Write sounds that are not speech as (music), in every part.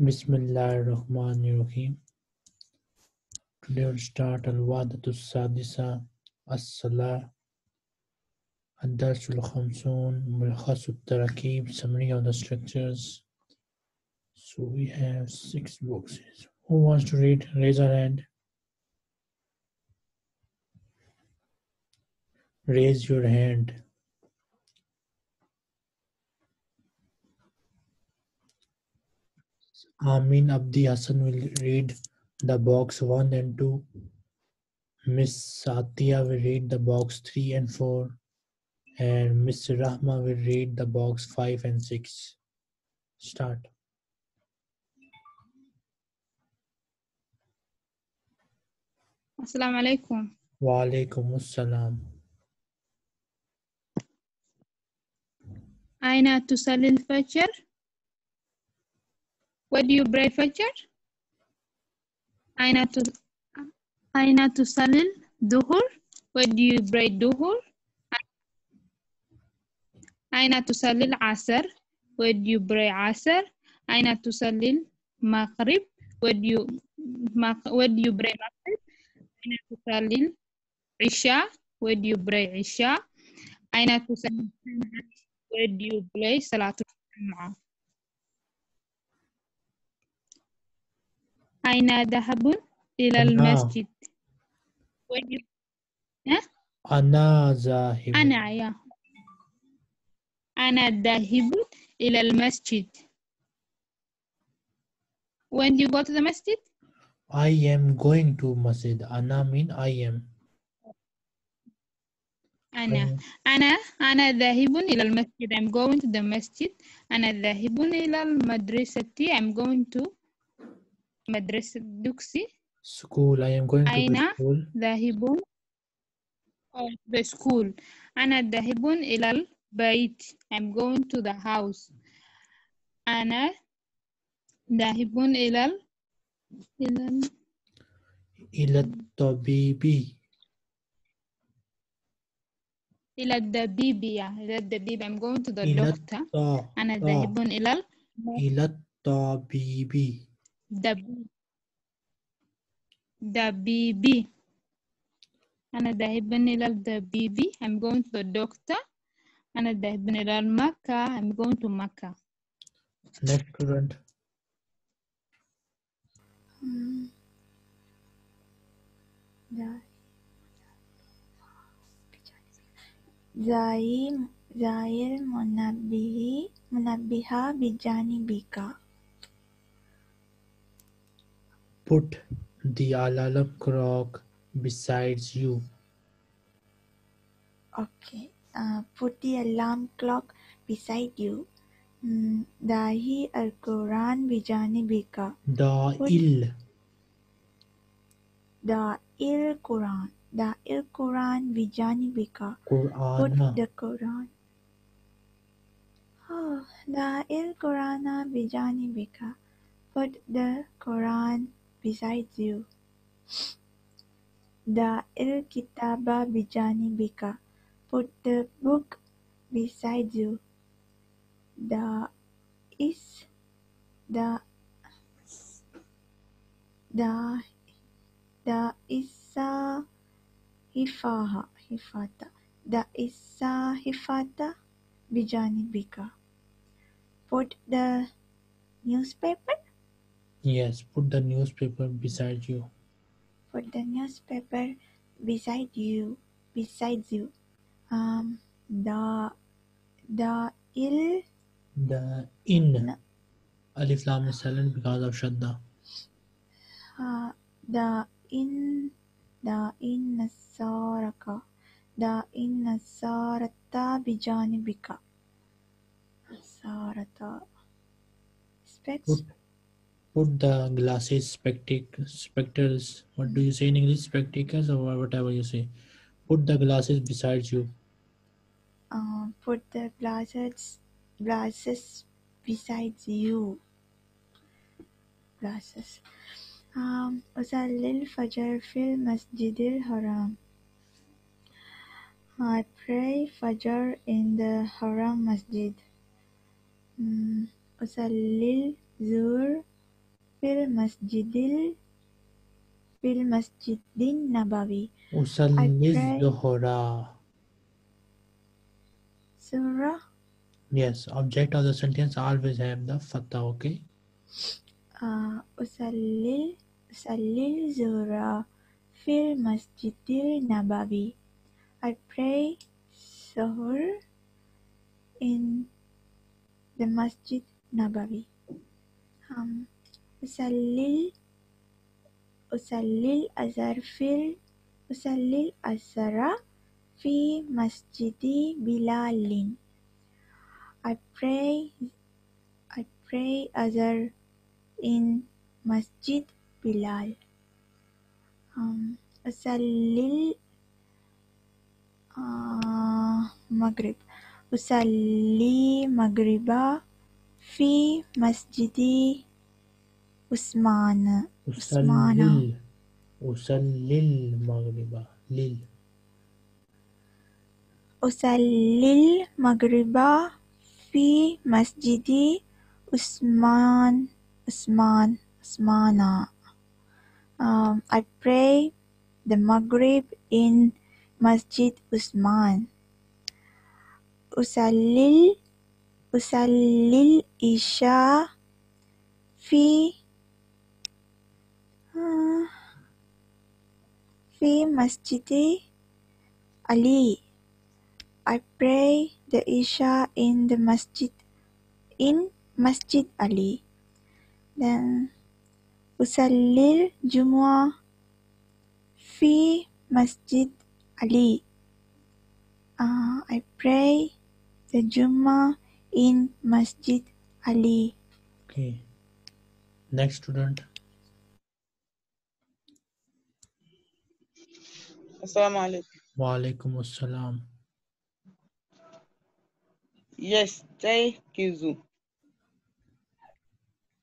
Bismillahirrahmanirrahim. Today we'll start Al-Wadatu Sadisa As-Salah Ad-Darsul Khamsun Mulkhasu Tarakib Summary of the structures. So we have six boxes. Who wants to read? Raise your hand. Raise your hand. Amin Abdi Hassan will read the box 1 and 2. Miss Satia will read the box 3 and 4. And Miss Rahma will read the box 5 and 6. Start. السلام عليكم Wa alaikum assalam. أين تصلي الفجر؟ Where do you pray فجر؟ أين ت... أين تصلي الظهر؟ Where do you pray ظهر؟ أين تصلي العصر؟ Where do you pray عصر؟ أين تصلي المغرب؟ Where do you مغ- Where do you pray مغرب؟ أين تصلي العشاء؟ Where do you pray عشاء؟ أين تصلي الجمعة؟ Where do you pray صلاة الجمعة؟ أين ذهب إلى أنا. المسجد؟ Ana zahib. أنا يا أنا ذاهب إلى المسجد When do you go to the masjid? I am going to masjid. Ana mean I am. أنا أنا أنا ذاهب إلى المسجد I'm going to the masjid أنا ذاهب إلى المدرسة I'm going to مدرسة دوكسي. School. I am going to أين؟ the school. ذاهب oh, the school. أنا ذاهب إلى البيت. I'm going to the house. أنا ذاهب إلى ال... إلى ال... إلى الطبيب. إلى الدبيب. يا إلى الدبيب. I'm going to the doctor. أنا ذاهب إلى ال- إلى الطبيب. دبيب دبيبي أنا ذاهب إلى الدبيب I'm going to the doctor أنا ذاهب إلى مكة I'm going to مكة Next student. Hmm. Zai- Zai Zail Munabbihi Munabbiha Put the alarm clock besides you. Okay. Uh, put the alarm clock beside you. Hmm. Dahi Al Quran Bijanibika The Put- ill. The Il Quran The Il Quran Bijanibika Put Qur'ana. the Quran. Oh, the Il Qurana bijanibika. Put the Quran beside you. The Il Kitaba bijanibika. Put the book beside you. The is the the the isa hifaha hifata. The isa hifata bijanibika. Put the newspaper. Yes, put the newspaper beside you. Put the newspaper beside you. Besides you. Um, the the il The in. No. Alif Lam is silent because of Shadda. uh, the in the in nasaraka. The in nasarata bijanibika. Nasarata. Specs. Put, put the glasses, spectac- spectacles. What do you say in English? Spectacles or whatever you say. Put the glasses beside you. uh, put the glasses glasses beside you glasses um أصلي الفجر في المسجد الحرام I pray Fajr in the Haram Masjid. Mm, أصلي الظهر fil masjidil fil masjidin nabawi. Usalli Zuhra. Surah Yes, object of the sentence always have the fatha, okay? uh, Usallil Zuhra fil masjidil nabawi. I pray Zuhur in the Masjid Nabawi. Um, Usallil Azhar fil Usallil Azhara fi Masjidi Bilalin. I pray I pray Azhar in Masjid Bilal. Um, Usallil uh, Maghrib. Usalli Maghriba fi Masjidi Usman. Usmana. Usallil. Maghriba. Lil. Usallil Maghriba fi Masjidi Usman Usman Usmana. Um, I pray the Maghrib in Masjid Usman. Usallil Usallil Isha fi uh, fi Masjidi Ali. I pray the Isha in the masjid in Masjid Ali. Then Usallil Jumu'ah fi Masjid Ali. Uh, I pray the Jummah in Masjid Ali. Okay. Next student. Assalamu alaikum. Wa alaikum assalam. Yes, Jai Kizu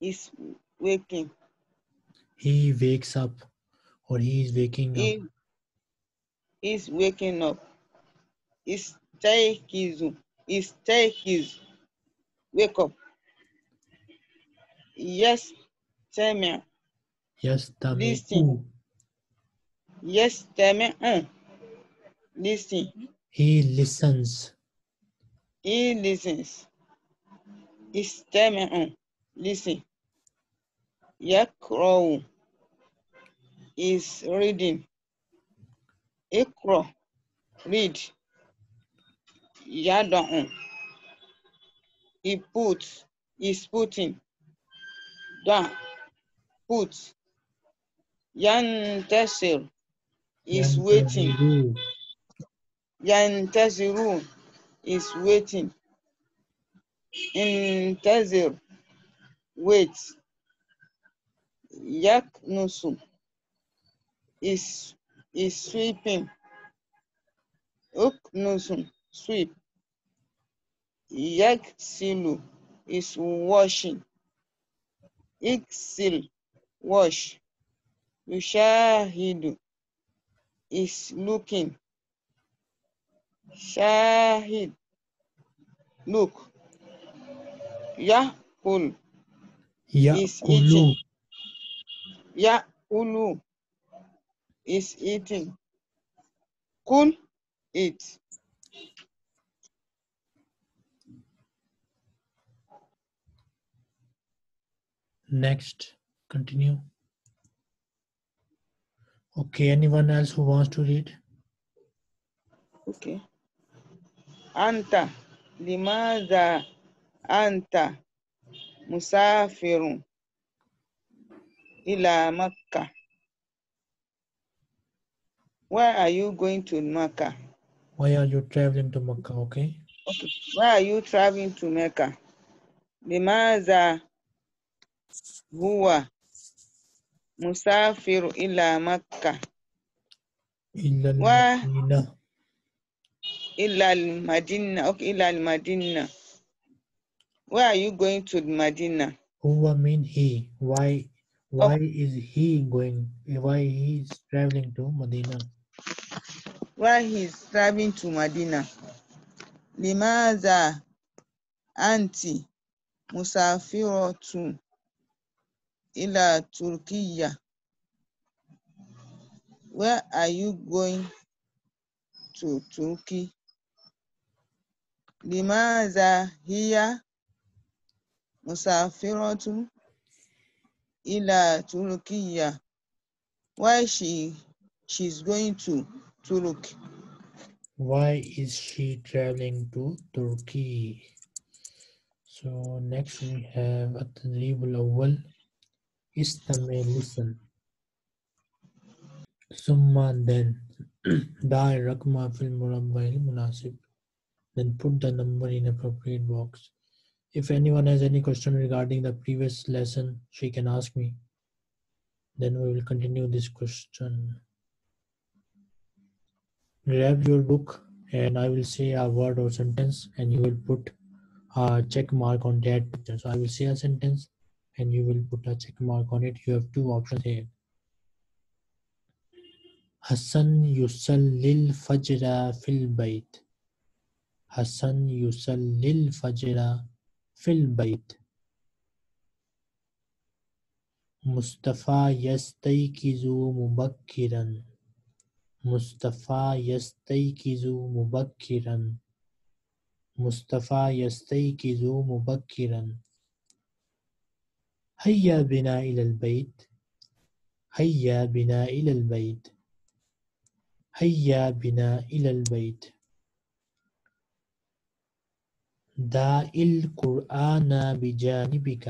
is waking. He wakes up or he is waking He up. is waking up. Is Kizu. Is Kizu. Wake up. Yes, Tamia. Yes, Listen. Tami'u. Yes, Tamia. Mm. Listen. He listens. He listens. Istami'u. Mm. Listen. Yakra'u is reading. Ikra. Read. Yada'u. Mm. He puts. Is putting. Da. Put. Yantasir is waiting. Yantaziru. Is waiting. Intazir, wait. Yaknusu is is sweeping. Uknusu, sweep. Yaksilu is washing. Iksil, wash. Yushahidu is looking. Shahid, look. Yahul, Is Ya'kulu. eating. Ya'ulu is eating. Kul, eat. Next, continue. Okay, anyone else who wants to read? Okay. Anta, limaza anta musafirun ila Makkah. Why are you going to Makkah? Why are you traveling to Makkah? Okay. Okay. Why are you traveling to Mecca? Limaza huwa musafiru ila Makkah Why? al-Madina. ila al-Madinah. Okay, ila. Why are you going to Medina? Huwa mean he. Why why oh. is he going? Why he is traveling to Medina? Why he's traveling to Medina? Limaza anti musafiratu ila Turkiya. Where are you going to Turkey? Limaza hiya musafiratun ila Turkiya. Why she she's going to Turkey? Why is she traveling to Turkey? So next we have at the table استمع listen ثم then ضع الرقم في المربع المناسب then put the number in appropriate box if anyone has any question regarding the previous lesson she can ask me then we will continue this question grab your book and I will say a word or sentence and you will put a check mark on that picture. So I will say a sentence and you will put a check mark on it. You have two options here. Hassan yusallil fajra fil bait. Hassan yusallil fajra fil bait. Mustafa yastaykizu mubakkiran. Mustafa yastaykizu mubakkiran. Mustafa yastaykizu mubakkiran. هيا بنا إلى البيت. هيا بنا إلى البيت. هيا بنا إلى البيت. دع القرآن بجانبك.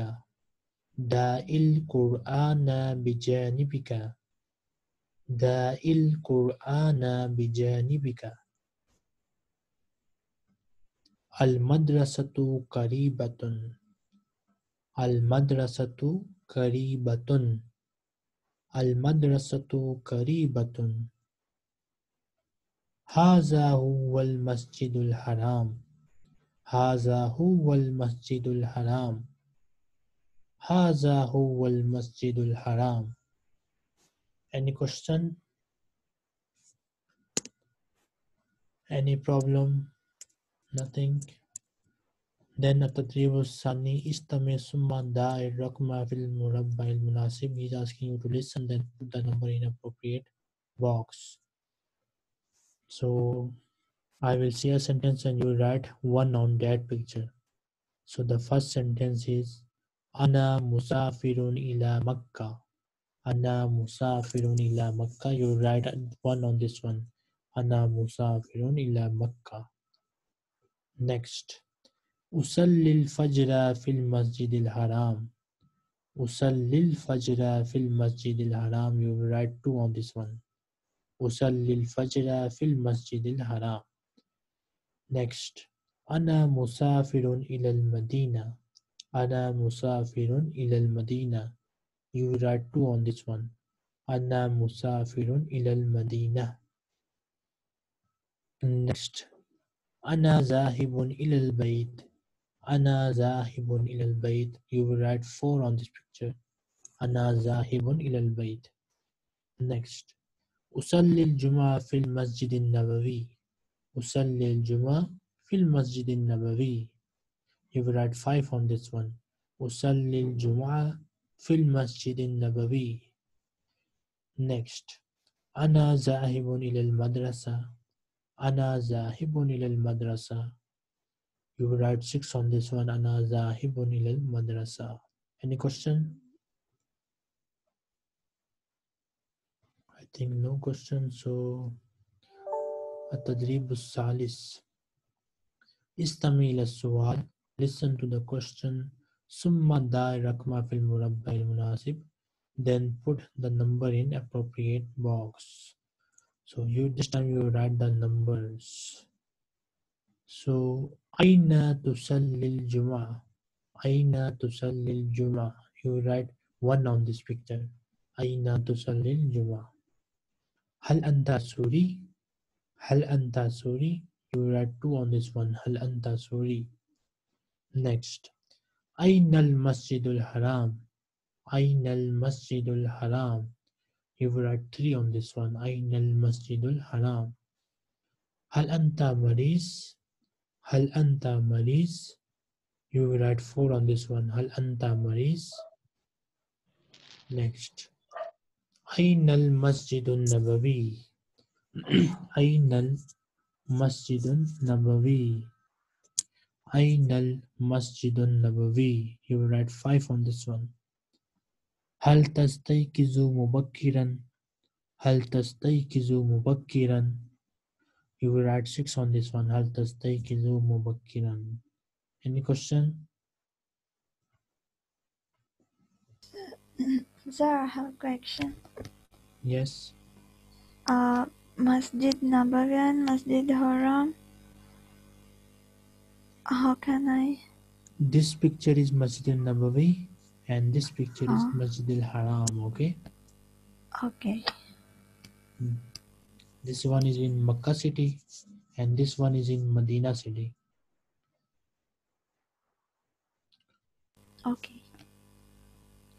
دع القرآن بجانبك. دع القرآن بجانبك. المدرسة قريبة. المدرسة قريبة المدرسة قريبة هذا هو المسجد الحرام هذا هو المسجد الحرام هذا هو المسجد الحرام Any question? Any problem? Nothing. Then التدريب الثاني استمع ثم ضع الرقم في المربع المناسب. He's asking you to listen then put the number in appropriate box. So I will say a sentence and you write one on that picture. So the first sentence is Ana musafirun ila Makkah. Ana musafirun ila Makkah. You write one on this one. Ana musafirun ila Makkah. Next. أصلي الفجر في المسجد الحرام. أصلي الفجر في المسجد الحرام. You write two on this one. أصلي الفجر في المسجد الحرام. Next. أنا مسافر إلى المدينة. أنا مسافر إلى المدينة. You write two on this one. أنا مسافر إلى المدينة. Next. أنا ذاهب إلى البيت. Ana zahibun ilal bayt. You will write 4 on this picture. Ana zahibun ilal bayt. Next. Usalli al-juma fil masjid al-nabawi. Usalli al-juma fil masjid al-nabawi. You will write 5 on this one. Usalli al-juma fil masjid al-nabawi. Next. Ana zahibun ilal madrasa. Ana zahibun ilal madrasa. You write six on this one, Ana Zahibun Madrasa. Any question? I think no question. So, atadribusalis. Salis. Istamil Sual. Listen to the question. Summa Dai Rakma Fil Murabba Munasib. Then put the number in appropriate box. So, you this time you write the numbers. so أين تصلي الجمعة أين تصلي الجمعة you write one on this picture أين تصلي الجمعة هل أنت سوري هل أنت سوري you write two on this one هل أنت سوري next أين المسجد الحرام أين المسجد الحرام you write three on this one أين المسجد الحرام هل أنت مريض Hal anta maris. You will write four on this one. Hal anta maris. Next. Ainal masjidun nabawi. (clears throat) Ainal masjidun nabawi. Ainal masjidun nabawi. You will write five on this one. Hal tastaykizu mubakkiran. Hal tastaykizu mubakkiran. You will write 6 on this one. Hal tastaykizu mubakkiran. Any question? (clears throat) Zara, I have a question. Yes. Uh, Masjid Nabawi and Masjid Haram. How can I? This picture is Masjid Nabawi and this picture oh. is uh-huh. Masjid Haram, okay? Okay. Hmm. This one is in Makkah city and this one is in Medina city. Okay.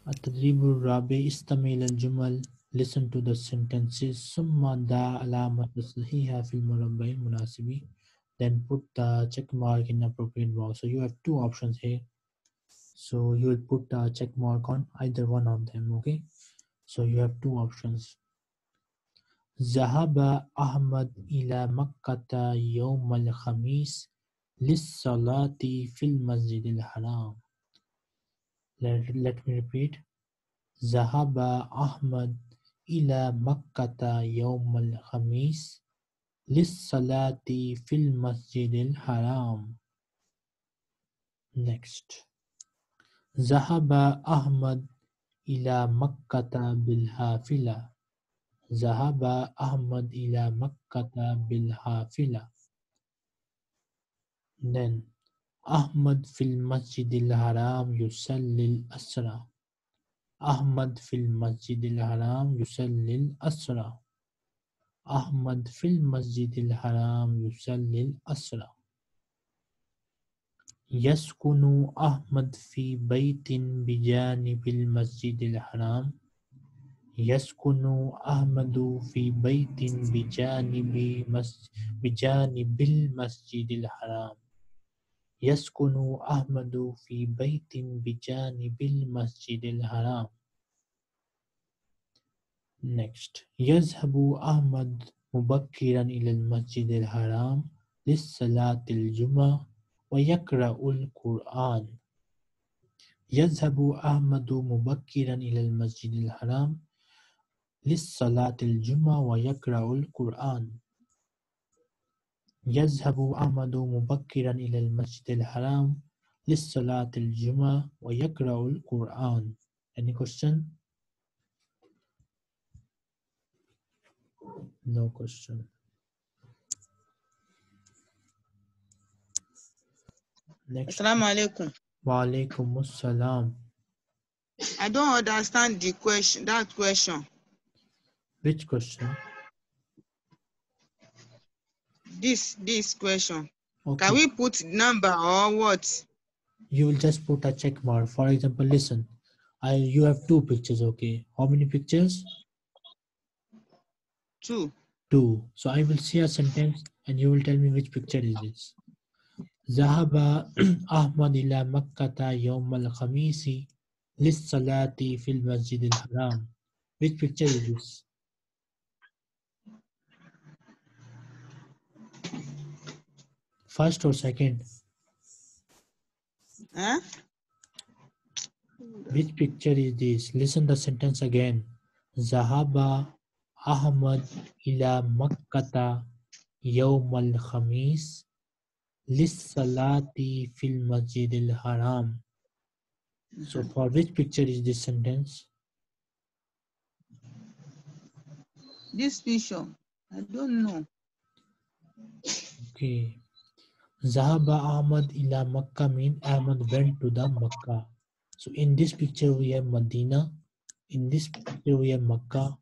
At-tadribul rabi istamil al-jumal. Listen to the sentences. Summa da alamat sahiha fil murabba'i munasibi. Then put the check mark in appropriate box. So you have two options here. So you will put a check mark on either one of them. Okay. So you have two options. ذهب أحمد إلى مكة يوم الخميس للصلاة في المسجد الحرام. Let, me repeat. ذهب أحمد إلى مكة يوم الخميس للصلاة في المسجد الحرام. Next. ذهب أحمد إلى مكة بالحافلة. ذهب أحمد إلى مكة بالحافلة. Then أحمد في المسجد الحرام يصلي الأسرى. أحمد في المسجد الحرام يصلي الأسرى. أحمد في المسجد الحرام يصلي الأسرى. يسكن أحمد في بيت بجانب المسجد الحرام. يسكن أحمد في بيت بجانب. بجانب المسجد الحرام. يسكن أحمد في بيت بجانب المسجد الحرام. Next. يذهب أحمد مبكرا إلى المسجد الحرام للصلاة الجمعة ويقرأ القرآن. يذهب أحمد مبكرا إلى المسجد الحرام للصلاة الجمعة ويقرأ القرآن يذهب أحمد مبكرا إلى المسجد الحرام للصلاة الجمعة ويقرأ القرآن Any question? No question. Next. Assalamu alaikum. Wa alaikum assalam. I don't understand the question, that question. Which question? This this question. Okay. Can we put number or what? You will just put a check mark. For example, listen. I you have two pictures, okay. How many pictures? Two. Two. So I will see a sentence and you will tell me which picture is this. Zahaba (clears throat) Ahmad ila Makkata Yawm al Khamisi Lis Salati fil Masjid al Haram. Which picture is this? first or second? Huh? which picture is this? Listen the sentence again. Zahaba ahmad ila makkata yawm al khamis lissalati fil masjid al haram. So for which picture is this sentence? This picture. I don't know. Okay. Zahaba Ahmad ila Makkah means Ahmad went to the Makkah. So in this picture we have Medina. In this picture we have Makkah.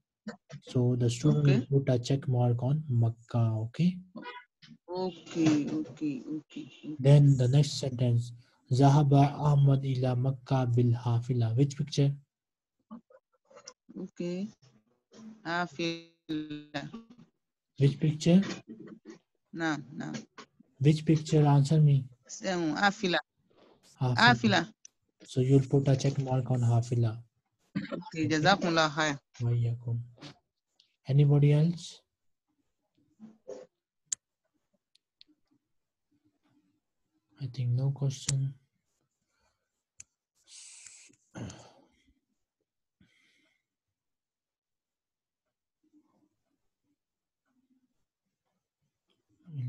So the student okay. put a check mark on Makkah. Okay. Okay. Okay. Okay. Then the next sentence. Zahaba Ahmad ila Makkah bil Hafila. Which picture? Okay. Hafila. Which picture? No, no. Which picture? Answer me. Um, Afila. Afila. So you'll put a check mark on Hafila. Okay, Anybody else? I think no question.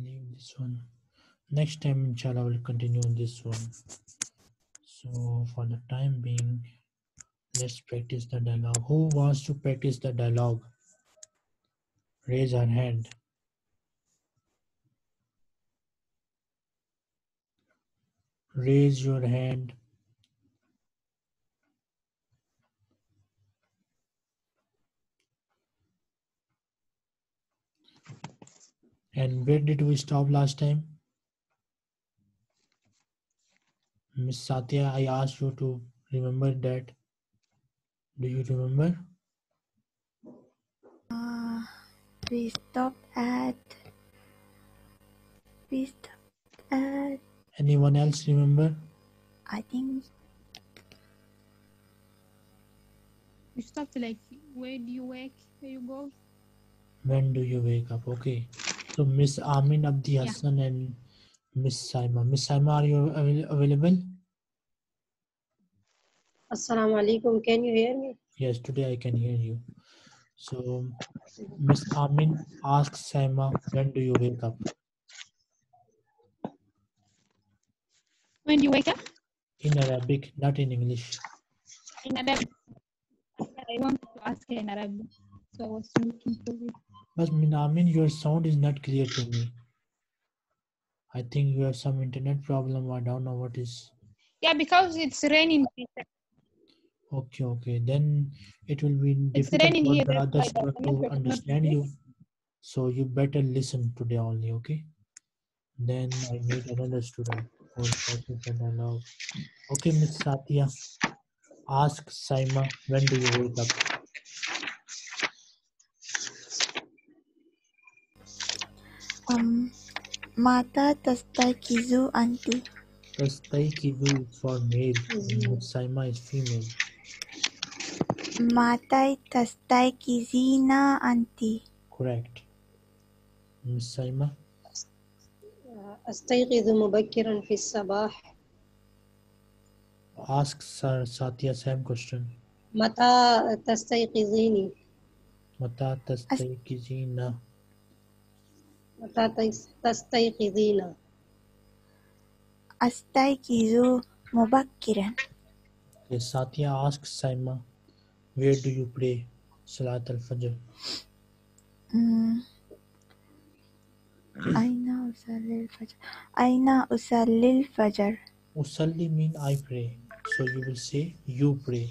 leave this one. Next time, inshallah, we'll continue on this one. So, for the time being, let's practice the dialogue. Who wants to practice the dialogue? Raise your hand. Raise your hand. And where did we stop last time? Miss Satya, I asked you to remember that. Do you remember? Uh, we stopped at. We stopped at. Anyone else remember? I think You stopped like where do you wake? Where you go? When do you wake up? Okay. So Miss Amin Abdi Yeah. Hassan and Miss Saima. Miss Saima, are you avail- available? Assalamu alaikum. Can you hear me? Yes, today I can hear you. So Miss Amin asks Saima, when do you wake up? When do you wake up? In Arabic, not in English. In Arabic. I wanted to ask in Arabic. So I was looking for it. But Miss Amin, your sound is not clear to me. I think you have some internet problem. I don't know what is. Yeah, because it's raining. Okay, okay. Then it will be It's difficult for here, the that's other student to network is not understand you. So you better listen today only, okay? Then I need another student for practice the dialogue. Okay, Miss Satya, ask Saima, when do you wake up? um, Mata tastakizu anti. Tastaikizu for male, and Miss Saima is female. Matai tastakizina anti. Correct. Miss Saima, أستيقظ مبكرا في الصباح ask Sa- Satya same question. متى تستيقظين Mata tastaikizina. متى تس- तस्तयकिजीन अस्तयकिजु मुबक्किरन ये साथिया ask Saima where do you pray salat al fajr mm. aina usalli al fajr aina usalli al fajr usalli mean i pray so you will say you pray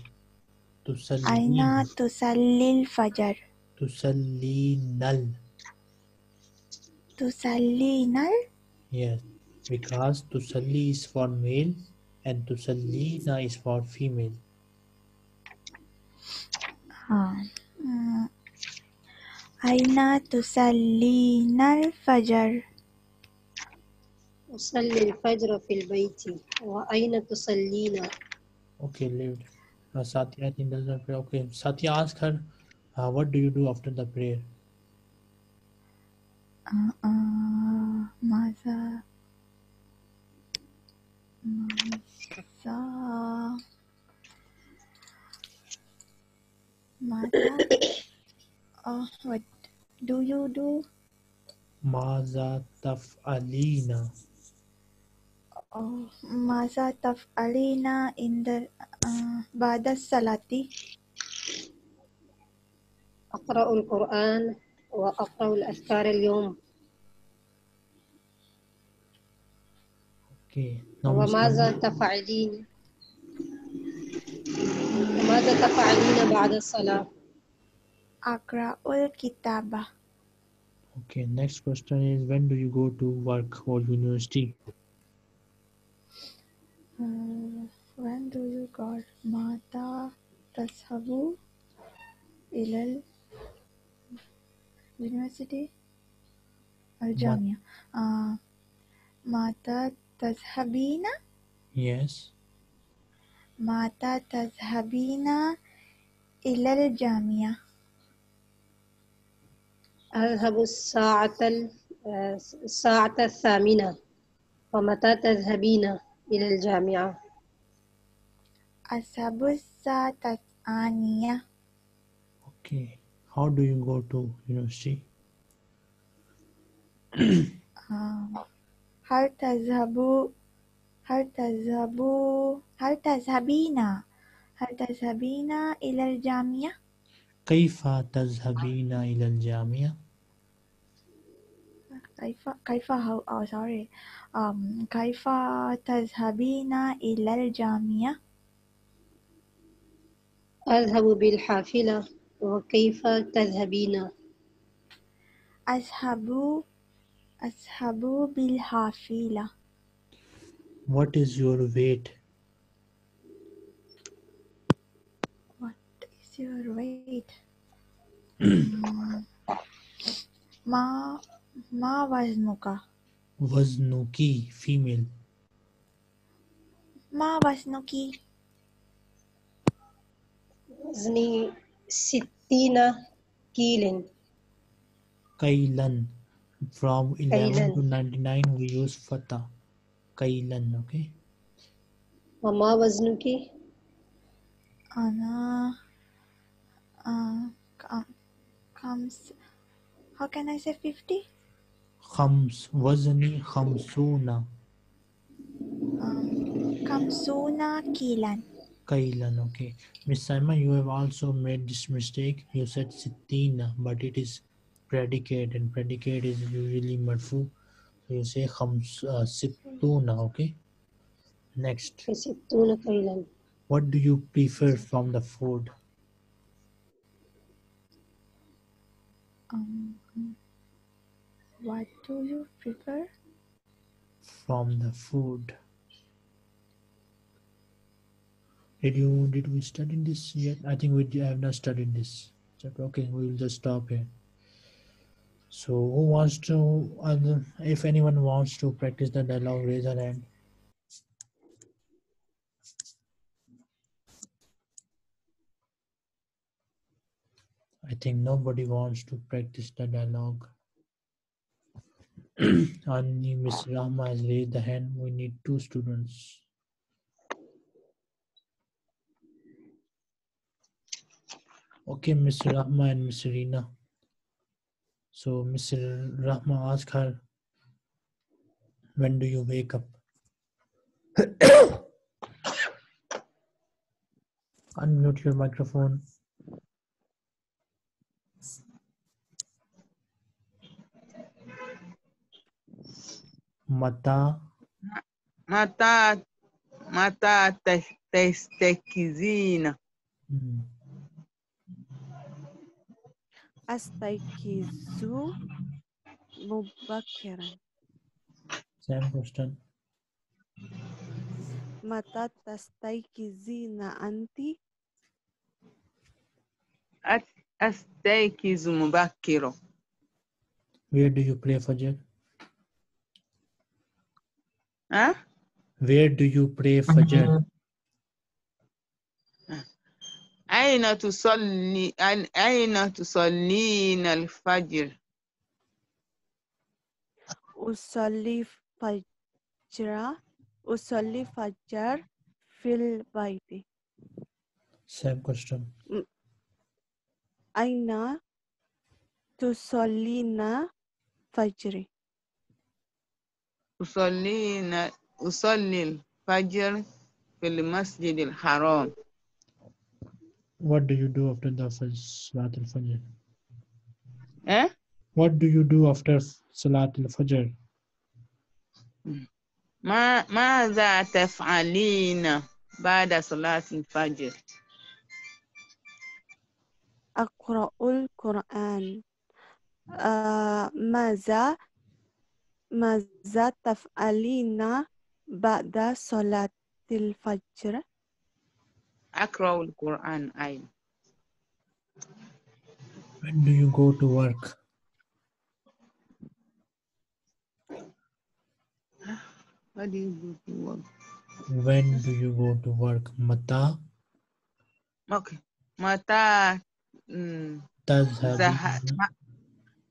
tusalli aina tusalli al fajr tusalli nal Tusallinal Yes. Because tusalli is for male and tusallina is for female. ها. Mm. أين تصلين الفجر؟ أصلي الفجر في البيت وأين تصلين Okay, leave it. Uh, Satya I think does not pray. Okay, Satya ask her, uh, what do you do after the prayer? آه، آه، ماذا ماذا ماذا oh, what do you do Maza taf'alina. oh, ماذا تفعلين عند آه، بعد الصلاة أقرأ القرآن وأقرأ الأذكار اليوم Okay. Now Miss وماذا Amin- تفعلين وماذا تفعلين بعد الصلاة أقرأ الكتاب Okay, next question is when do you go to work or university? Uh, when do you go متى تذهب إلى اليونيفرسيتي الجامعة آه، متى تذهبين Yes. متى تذهبين إلى الجامعة أذهب الساعة ال- آه، الساعة الثامنة. ومتى تذهبين إلى الجامعة؟ أذهب الساعة الثانية. Okay. How do you go to university? آه، هل تذهب هل تذهب هل تذهبين هل تذهبين إلى الجامعة كيف تذهبين إلى الجامعة؟ كيف كيف هو oh sorry um, كيف تذهبين إلى الجامعة أذهب بالحافلة وكيف تذهبين؟ أذهب أذهب بالحافلة What is your weight? What is your weight ما ما وزنك وزنك female. ما وزنك وزني Sittina Kailan. Kailan. From 11 Kailan. to 99, we use Fata. Kailan, okay? Mama Vaznuki. Anna. Uh, com comes. How can I say 50? Khams. Vazani Khamsuna. Um, Khamsuna Kilan. Kailan. Okay. Miss Simon, you have also made this mistake. You said Sittina, but it is predicate and predicate is usually marfu. So you say khams, uh, Sittuna. Okay. Next. Sittuna Kailan. What do you prefer from the food? Um, what do you prefer? From the food. Did you did we study this yet? I think we have not studied this. chapter. Okay, we will just stop here. So who wants to? If anyone wants to practice the dialogue, raise a hand. I think nobody wants to practice the dialogue. (clears throat) Only Miss Rahma has raised the hand. We need two students. Okay, Mr. Rahma and Mr. Rina. So Mr. Rahma ask her, when do you wake up? (coughs) Unmute your microphone. Mata. Mata. Mata testekizina. Hmm. أستيقظ مبكرا same question. متى تستيقظين أنت؟ أت- أستيقظ مبكرا Where do you pray Fajr? ها Where do you pray Fajr? أين تصلي أن- أين تصلين الفجر أصلي فجر أصلي فجر في البيت Same question. أين تصلين فجر؟ أصلين أصلي الفجر في المسجد الحرام What do you do after the Fajr, Salat al-Fajr? ها What do you do after Salat al-Fajr? ما ماذا تفعلين بعد صلاة الفجر أقرأ القرآن آه ماذا ماذا تفعلين بعد صلاة الفجر؟ أقرأ القرآن أيضا When do you go to work? What do you do to work? When do you go to work? Mata, Okay. متى مم، تذهبين ذهب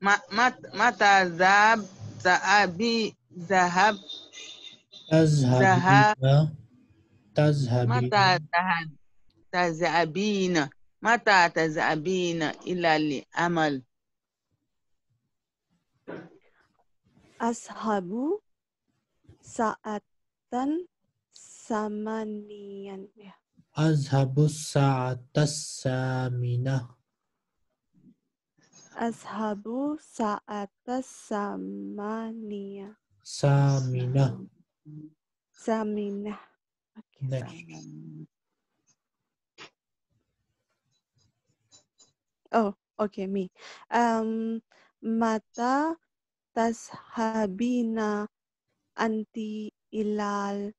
ما- مت- متى ذهب ذهبي ذهب تذهبين تذهبين متى ذهب تذهبين؟ متى تذهبين إلى العمل أذهب ساعة ثمانية. أذهب الساعة الثامنة. أذهب ساعة ثمانية. ثامنة. ثامنة. Okay, Next. Oh, okay, me. Um, mata tashabina anti ilal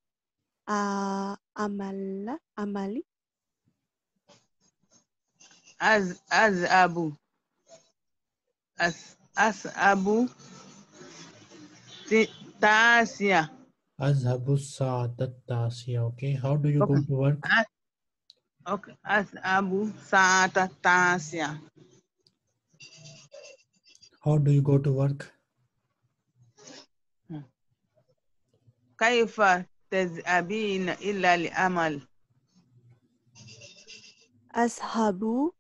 uh, ah, amal amali. As as abu. As as abu. Tasia. As abu sa tasia. Okay, how do you go to work? As أوكي أذهب ساعة تاسية How do you go to work? كيف تذهبين إلى العمل أذهب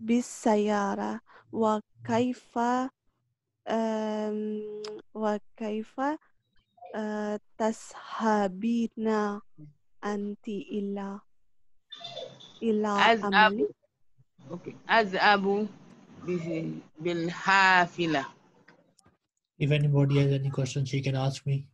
بالسيارة وكيف وكيف تذهبين أنت إلى إلى أذهب عملي أوكي أذهب به- بالحافلة If anybody has any questions, she can ask me.